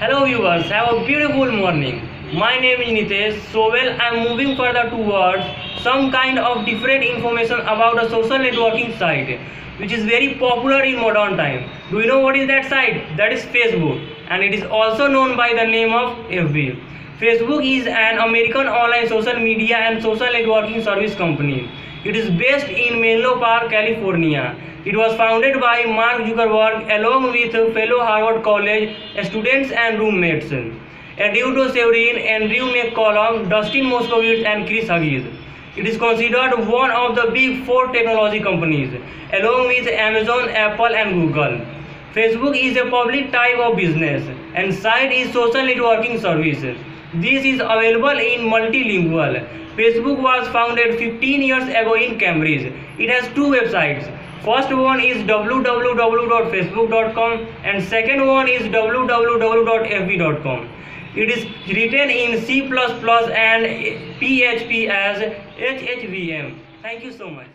Hello viewers, have a beautiful morning. My name is Nitesh. So well, I am moving further towards some kind of different information about a social networking site which is very popular in modern time. Do you know what is that site? That is Facebook and it is also known by the name of FB. Facebook is an American online social media and social networking service company. It is based in Menlo Park, California. It was founded by Mark Zuckerberg along with fellow Harvard College students and roommates. Eduardo Saverin, Andrew McCollum, Dustin Moskovitz, and Chris Hughes. It is considered one of the big four technology companies, along with Amazon, Apple, and Google. Facebook is a public type of business, and site is social networking service. This is available in multilingual. Facebook was founded 15 years ago in Cambridge. It has two websites. First one is www.facebook.com and second one is www.fb.com. It is written in C++ and PHP as HHVM. Thank you so much.